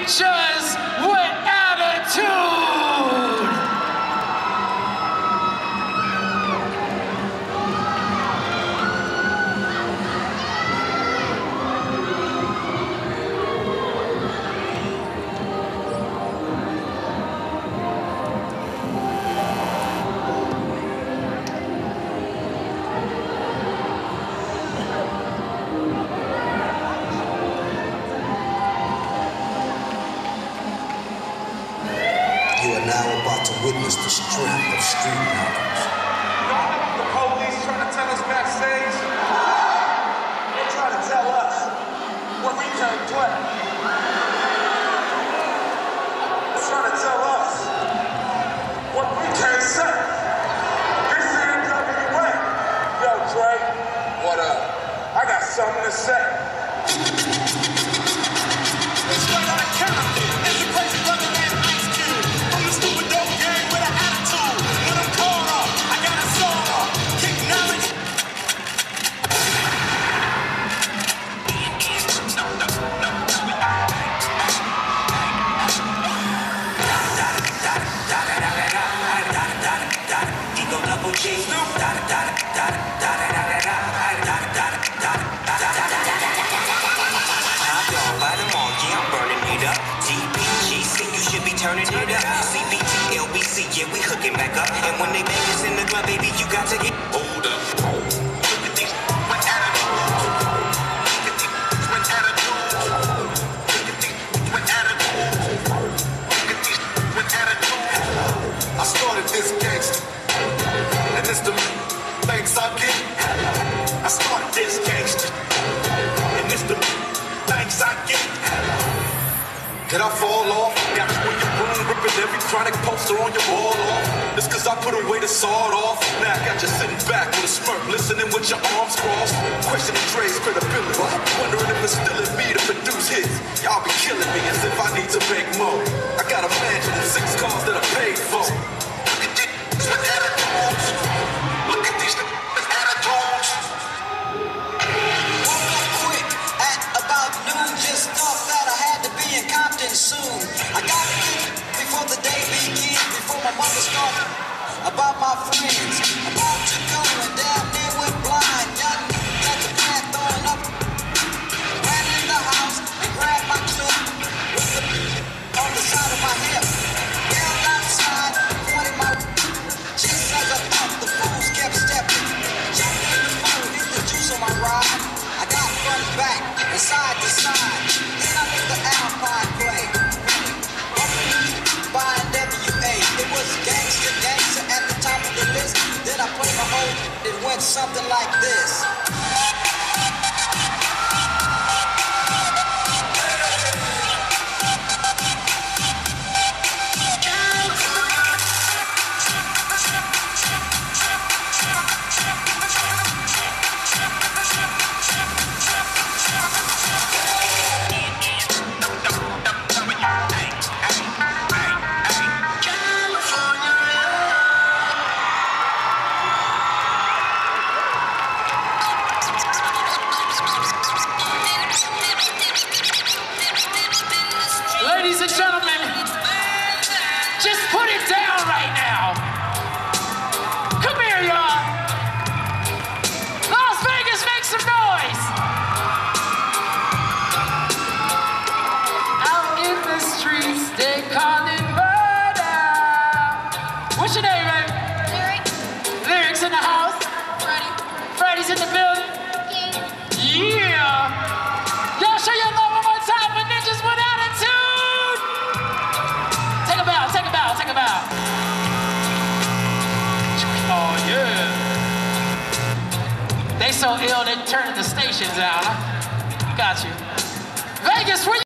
ninjas now about to witness the strength of street rappers. The police trying to tell us backstage. They're trying to tell us what we turned 12. Turning it up. CPT, LBC, yeah, we hooking back up. And when they bang us in the club, baby, you got to get hold up. I started this gangster, and it's the thanks I get. I started this. And it's the I get. I fall off? Ripping every chronic poster on your wall off. It's cause I put away the sawed off. Now I got you sitting back with a smirk, listening with your arms crossed. Questioning Dre's credibility. Wondering if it's still in me to produce hits. Y'all be killing me as if I need to make more. I got a mansion and six cars that I paid for. About my friends. Like this. Just put it down right now. Come here, y'all. Las Vegas, make some noise. Out in the streets, they call it murder. What's your name, baby? So ill they turning the stations out. Huh? Got you. Vegas, where you?